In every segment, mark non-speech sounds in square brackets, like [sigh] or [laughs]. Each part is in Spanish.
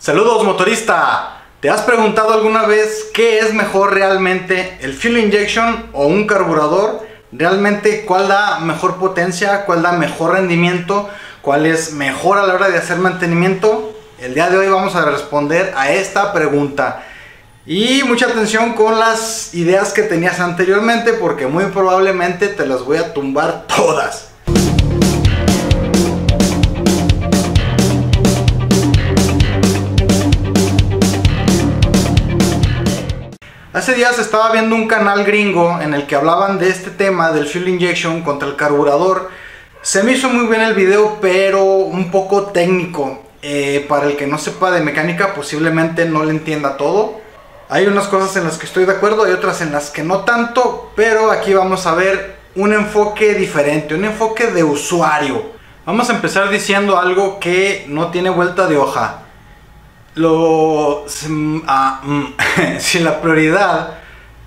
Saludos motorista. ¿Te has preguntado alguna vez qué es mejor realmente, el fuel injection o un carburador? Realmente cuál da mejor potencia, cuál da mejor rendimiento, cuál es mejor a la hora de hacer mantenimiento. El día de hoy vamos a responder a esta pregunta. Y mucha atención con las ideas que tenías anteriormente porque muy probablemente te las voy a tumbar todas. Hace días estaba viendo un canal gringo en el que hablaban de este tema del fuel injection contra el carburador. Se me hizo muy bien el video, pero un poco técnico. Eh, para el que no sepa de mecánica, posiblemente no le entienda todo. Hay unas cosas en las que estoy de acuerdo y otras en las que no tanto, pero aquí vamos a ver un enfoque diferente, un enfoque de usuario. Vamos a empezar diciendo algo que no tiene vuelta de hoja lo ah, mm, [laughs] si la prioridad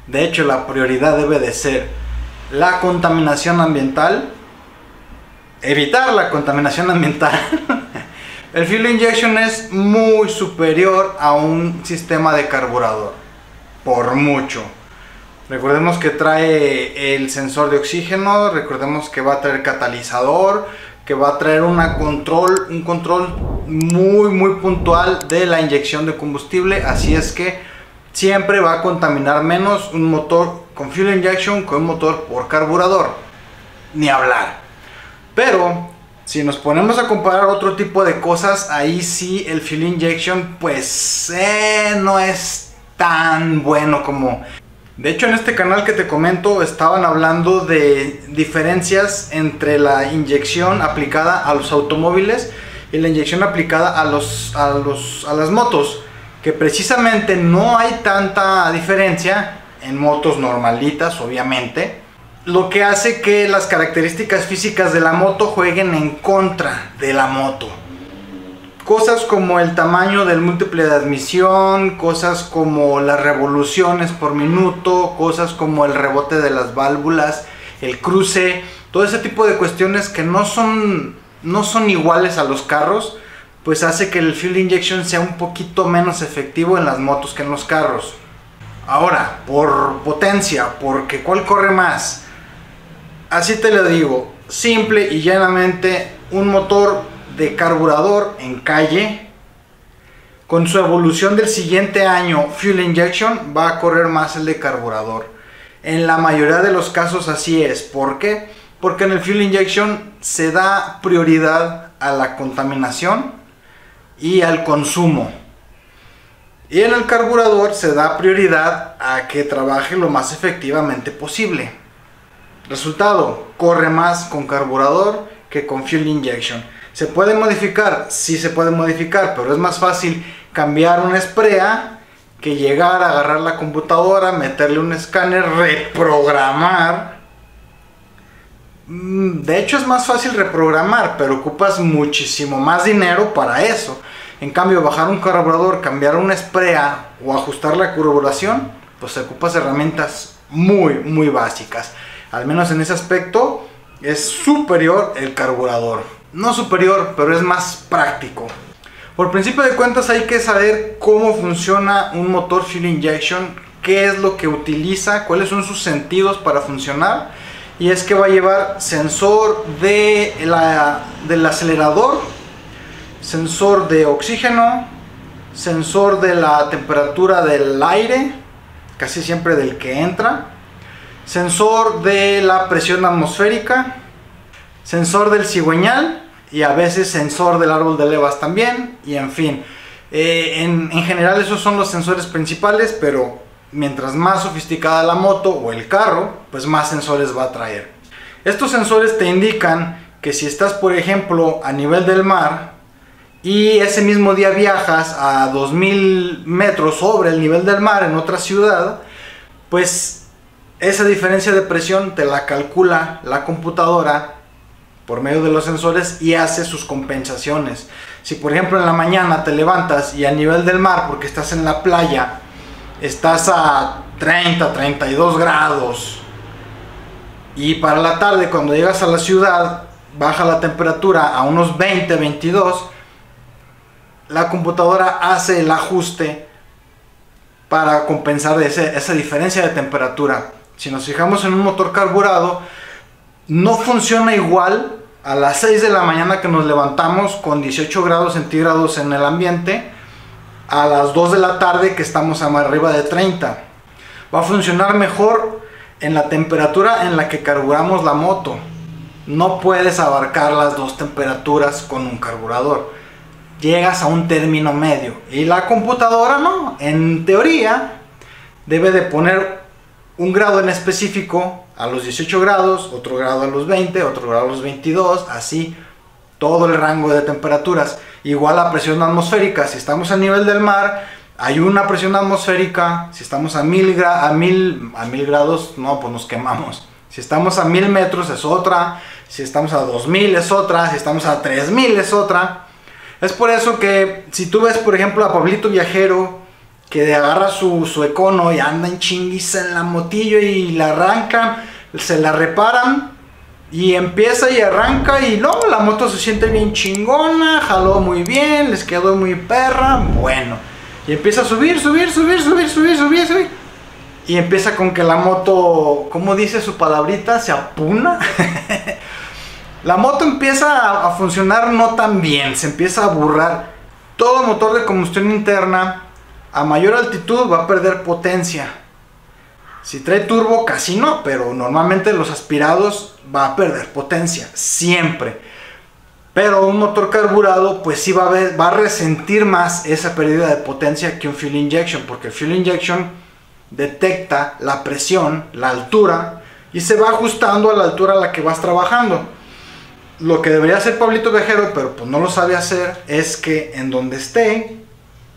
de hecho la prioridad debe de ser la contaminación ambiental evitar la contaminación ambiental. [laughs] El fuel injection es muy superior a un sistema de carburador por mucho. Recordemos que trae el sensor de oxígeno recordemos que va a traer catalizador que va a traer una control, un control muy muy puntual de la inyección de combustible, así es que siempre va a contaminar menos un motor con fuel injection que un motor por carburador, ni hablar. Pero si nos ponemos a comparar otro tipo de cosas, ahí sí el fuel injection pues eh, no es tan bueno como de hecho, en este canal que te comento estaban hablando de diferencias entre la inyección aplicada a los automóviles y la inyección aplicada a, los, a, los, a las motos. Que precisamente no hay tanta diferencia en motos normalitas, obviamente. Lo que hace que las características físicas de la moto jueguen en contra de la moto. Cosas como el tamaño del múltiple de admisión, cosas como las revoluciones por minuto, cosas como el rebote de las válvulas, el cruce, todo ese tipo de cuestiones que no son, no son iguales a los carros, pues hace que el fuel injection sea un poquito menos efectivo en las motos que en los carros. Ahora, por potencia, porque ¿cuál corre más? Así te lo digo, simple y llanamente, un motor de carburador en calle, con su evolución del siguiente año, Fuel Injection va a correr más el de carburador. En la mayoría de los casos así es. ¿Por qué? Porque en el Fuel Injection se da prioridad a la contaminación y al consumo. Y en el carburador se da prioridad a que trabaje lo más efectivamente posible. Resultado, corre más con carburador que con Fuel Injection. ¿Se puede modificar? Sí se puede modificar, pero es más fácil cambiar una esprea que llegar a agarrar la computadora, meterle un escáner, reprogramar. Mm, de hecho es más fácil reprogramar, pero ocupas muchísimo más dinero para eso. En cambio, bajar un carburador, cambiar una esprea o ajustar la carburación, pues ocupas herramientas muy, muy básicas. Al menos en ese aspecto es superior el carburador no superior, pero es más práctico. Por principio de cuentas hay que saber cómo funciona un motor fuel injection, qué es lo que utiliza, cuáles son sus sentidos para funcionar. Y es que va a llevar sensor de la, del acelerador, sensor de oxígeno, sensor de la temperatura del aire, casi siempre del que entra, sensor de la presión atmosférica, sensor del cigüeñal y a veces sensor del árbol de levas también y en fin. Eh, en, en, general esos son los sensores principales, pero mientras más sofisticada la moto o el carro, pues más sensores va a traer. Estos sensores te indican que si estás por ejemplo a nivel del mar y ese mismo día viajas a 2000 metros sobre el nivel del mar en otra ciudad, pues esa diferencia de presión te la calcula la computadora por medio de los sensores y hace sus compensaciones. Si por ejemplo en la mañana te levantas y a nivel del mar, porque estás en la playa, estás a 30, 32 grados, y para la tarde cuando llegas a la ciudad baja la temperatura a unos 20, 22, la computadora hace el ajuste para compensar esa diferencia de temperatura. Si nos fijamos en un motor carburado, no funciona igual a las 6 de la mañana que nos levantamos con 18 grados centígrados en el ambiente a las 2 de la tarde que estamos arriba de 30. Va a funcionar mejor en la temperatura en la que carburamos la moto. No puedes abarcar las dos temperaturas con un carburador. Llegas a un término medio. Y la computadora no. En teoría debe de poner un grado en específico a los 18 grados, otro grado a los 20, otro grado a los 22, así todo el rango de temperaturas. Igual la presión atmosférica, si estamos a nivel del mar, hay una presión atmosférica, si estamos a mil, a mil, a mil grados, no, pues nos quemamos. Si estamos a mil metros es otra, si estamos a 2000 es otra, si estamos a 3000 es otra. Es por eso que si tú ves, por ejemplo, a Pablito Viajero, que agarra su, su econo y anda en chinguiza en la motillo y la arranca, se la reparan y empieza y arranca y no, la moto se siente bien chingona, jaló muy bien, les quedó muy perra, bueno. Y empieza a subir, subir, subir, subir, subir, subir, subir. Y empieza con que la moto, como dice su palabrita, se apuna. [laughs] la moto empieza a, a funcionar no tan bien, se empieza a burrar. Todo motor de combustión interna a mayor altitud va a perder potencia. Si trae turbo casi no, pero normalmente los aspirados va a perder potencia, siempre. Pero un motor carburado pues sí va a, va a resentir más esa pérdida de potencia que un fuel injection, porque el fuel injection detecta la presión, la altura, y se va ajustando a la altura a la que vas trabajando. Lo que debería hacer Pablito Viajero, pero pues no lo sabe hacer, es que en donde esté,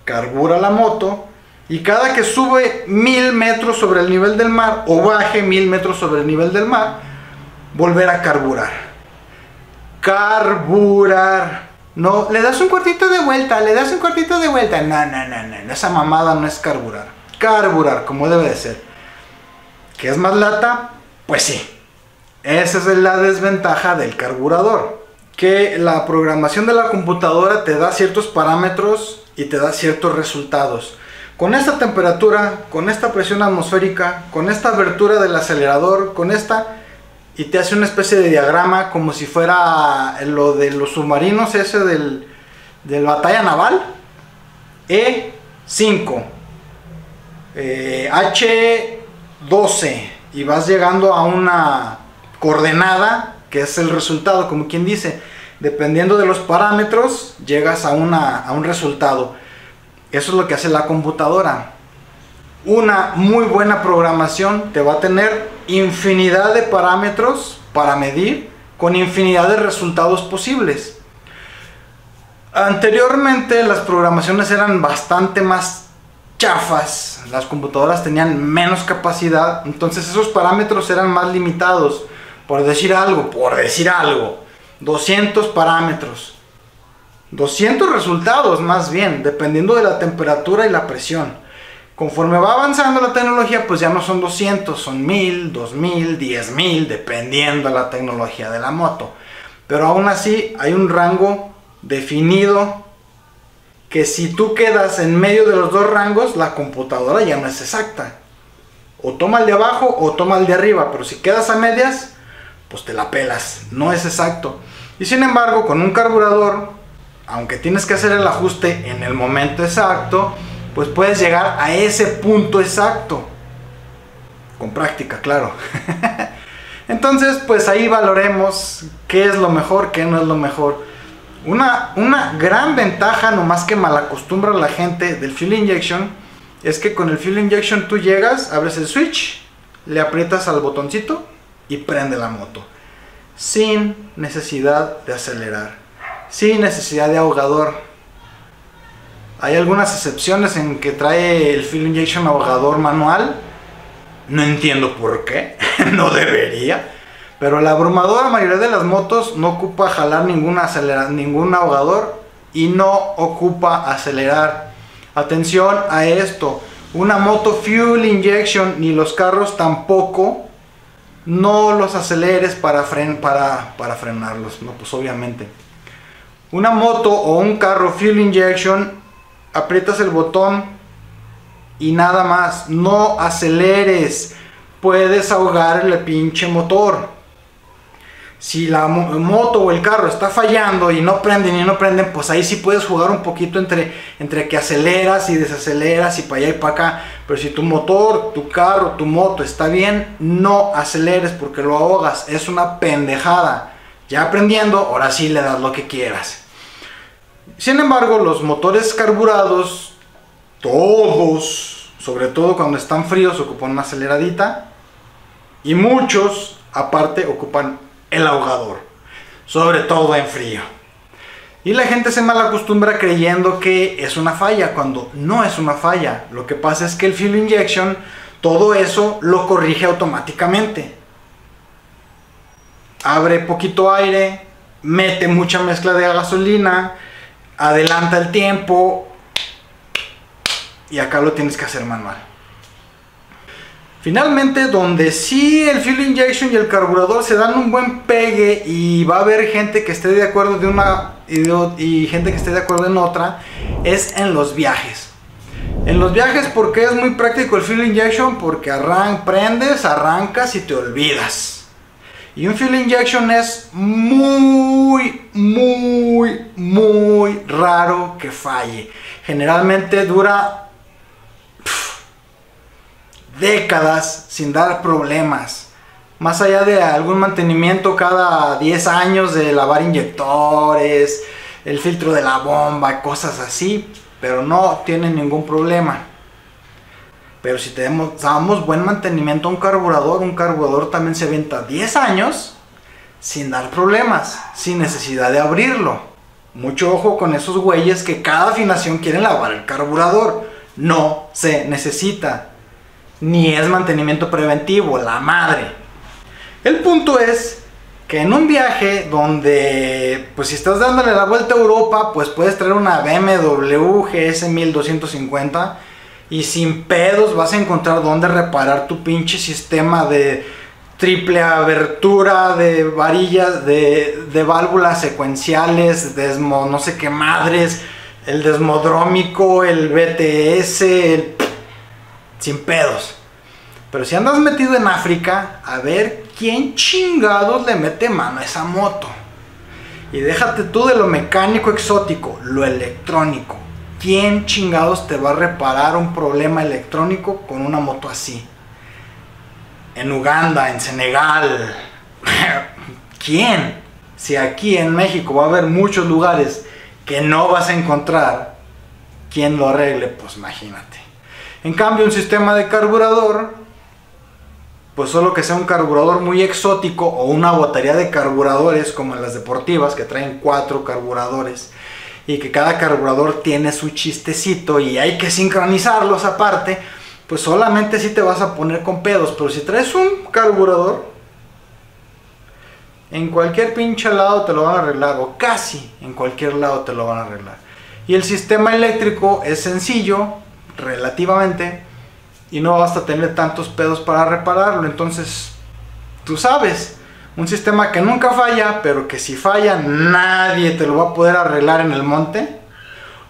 carbura la moto y cada que sube mil metros sobre el nivel del mar o baje mil metros sobre el nivel del mar, volver a carburar. Carburar. No, le das un cuartito de vuelta, le das un cuartito de vuelta. No, no, no, no, esa mamada no es carburar. Carburar, como debe de ser. ¿Qué es más lata? Pues sí. Esa es la desventaja del carburador. Que la programación de la computadora te da ciertos parámetros y te da ciertos resultados. Con esta temperatura, con esta presión atmosférica, con esta abertura del acelerador, con esta, y te hace una especie de diagrama como si fuera lo de los submarinos, ese del, del batalla naval. E5, eh, H12, y vas llegando a una coordenada que es el resultado, como quien dice dependiendo de los parámetros, llegas a, una, a un resultado. Eso es lo que hace la computadora. Una muy buena programación te va a tener infinidad de parámetros para medir con infinidad de resultados posibles. Anteriormente las programaciones eran bastante más chafas, las computadoras tenían menos capacidad, entonces esos parámetros eran más limitados. Por decir algo, por decir algo, 200 parámetros. 200 resultados más bien, dependiendo de la temperatura y la presión. Conforme va avanzando la tecnología, pues ya no son 200, son 1000, 2000, 10000, dependiendo de la tecnología de la moto. Pero aún así hay un rango definido que si tú quedas en medio de los dos rangos, la computadora ya no es exacta. O toma el de abajo o toma el de arriba, pero si quedas a medias, pues te la pelas, no es exacto. Y sin embargo, con un carburador, aunque tienes que hacer el ajuste en el momento exacto, pues puedes llegar a ese punto exacto. Con práctica, claro. [laughs] Entonces, pues ahí valoremos qué es lo mejor, qué no es lo mejor. Una, una gran ventaja, nomás que malacostumbra a la gente del fuel injection, es que con el fuel injection tú llegas, abres el switch, le aprietas al botoncito y prende la moto. Sin necesidad de acelerar. Sin necesidad de ahogador. Hay algunas excepciones en que trae el fuel injection ahogador manual. No entiendo por qué. [laughs] no debería. Pero la abrumadora mayoría de las motos no ocupa jalar ningún, ningún ahogador y no ocupa acelerar. Atención a esto. Una moto fuel injection ni los carros tampoco no los aceleres para, para, para frenarlos, no, pues obviamente. Una moto o un carro fuel injection, aprietas el botón y nada más. No aceleres. Puedes ahogar el pinche motor si la moto o el carro está fallando y no prenden y no prenden, pues ahí sí puedes jugar un poquito entre, entre que aceleras y desaceleras y para allá y para acá. Pero si tu motor, tu carro, tu moto está bien, no aceleres porque lo ahogas. Es una pendejada. Ya aprendiendo, ahora sí le das lo que quieras. Sin embargo, los motores carburados, todos, sobre todo cuando están fríos, ocupan una aceleradita. Y muchos, aparte, ocupan el ahogador, sobre todo en frío. Y la gente se mal acostumbra creyendo que es una falla, cuando no es una falla. Lo que pasa es que el fuel injection, todo eso lo corrige automáticamente. Abre poquito aire, mete mucha mezcla de gasolina, adelanta el tiempo y acá lo tienes que hacer manual. Finalmente, donde sí el fuel injection y el carburador se dan un buen pegue y va a haber gente que esté de acuerdo de una y, gente que esté de acuerdo en otra, es en los viajes. En los viajes, porque es muy práctico el fuel injection? Porque arran prendes, arrancas y te olvidas. Y un fuel injection es muy, muy, muy raro que falle. Generalmente dura décadas sin dar problemas. Más allá de algún mantenimiento cada 10 años de lavar inyectores, el filtro de la bomba, cosas así, pero no tiene ningún problema. Pero si tenemos, damos buen mantenimiento a un carburador, un carburador también se venta 10 años sin dar problemas, sin necesidad de abrirlo. Mucho ojo con esos güeyes que cada afinación quieren lavar el carburador. No se necesita ni es mantenimiento preventivo, la madre. El punto es que en un viaje donde, pues si estás dándole la vuelta a Europa, pues puedes traer una BMW GS 1250 y sin pedos vas a encontrar dónde reparar tu pinche sistema de triple abertura, de varillas, de, de válvulas secuenciales, desmo, no sé qué madres, el desmodrómico, el BTS, el sin pedos. Pero si andas metido en África, a ver quién chingados le mete mano a esa moto. Y déjate tú de lo mecánico exótico, lo electrónico. ¿Quién chingados te va a reparar un problema electrónico con una moto así? En Uganda, en Senegal. [laughs] ¿Quién? Si aquí en México va a haber muchos lugares que no vas a encontrar, ¿quién lo arregle? Pues imagínate. En cambio, un sistema de carburador, pues solo que sea un carburador muy exótico o una batería de carburadores como en las deportivas que traen cuatro carburadores y que cada carburador tiene su chistecito y hay que sincronizarlos aparte, pues solamente si te vas a poner con pedos. Pero si traes un carburador, en cualquier pinche lado te lo van a arreglar, o casi en cualquier lado te lo van a arreglar. Y el sistema eléctrico es sencillo, relativamente y no basta tener tantos pedos para repararlo. Entonces, tú sabes, un sistema que nunca falla, pero que si falla nadie te lo va a poder arreglar en el monte.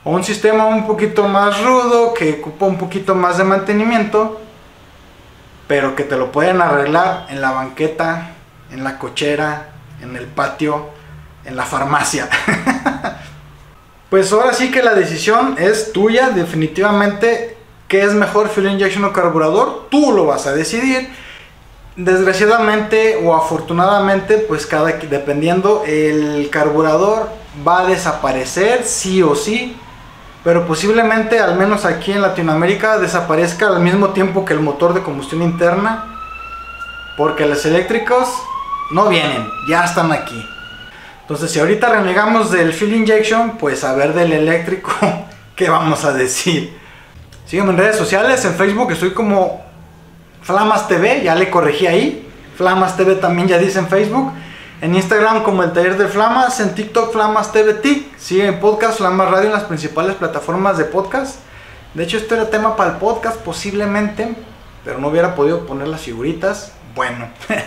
O un sistema un poquito más rudo, que ocupa un poquito más de mantenimiento, pero que te lo pueden arreglar en la banqueta, en la cochera, en el patio, en la farmacia. [laughs] Pues ahora sí que la decisión es tuya, definitivamente. ¿Qué es mejor, fuel injection o carburador? Tú lo vas a decidir. Desgraciadamente o afortunadamente, pues cada dependiendo, el carburador va a desaparecer sí o sí. Pero posiblemente, al menos aquí en Latinoamérica, desaparezca al mismo tiempo que el motor de combustión interna. Porque los eléctricos no vienen, ya están aquí. Entonces, si ahorita renegamos del fuel injection, pues a ver del eléctrico, [laughs] ¿qué vamos a decir? Sígueme en redes sociales, en Facebook estoy como Flamas TV, ya le corregí ahí. Flamas TV también ya dice en Facebook. En Instagram como el taller de Flamas, en TikTok Flamas TV TIC. Sigue en podcast Flamas Radio en las principales plataformas de podcast. De hecho, este era tema para el podcast posiblemente, pero no hubiera podido poner las figuritas. Bueno. [laughs]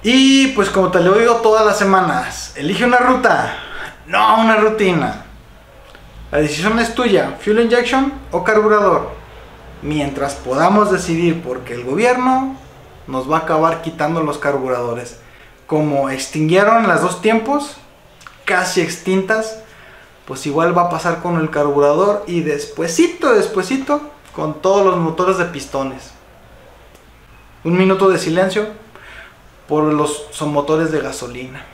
Y pues como te lo digo todas las semanas, elige una ruta, no una rutina. La decisión es tuya, fuel injection o carburador. Mientras podamos decidir porque el gobierno nos va a acabar quitando los carburadores. Como extinguieron las dos tiempos, casi extintas, pues igual va a pasar con el carburador y despuesito, despuesito, con todos los motores de pistones. Un minuto de silencio por los son motores de gasolina.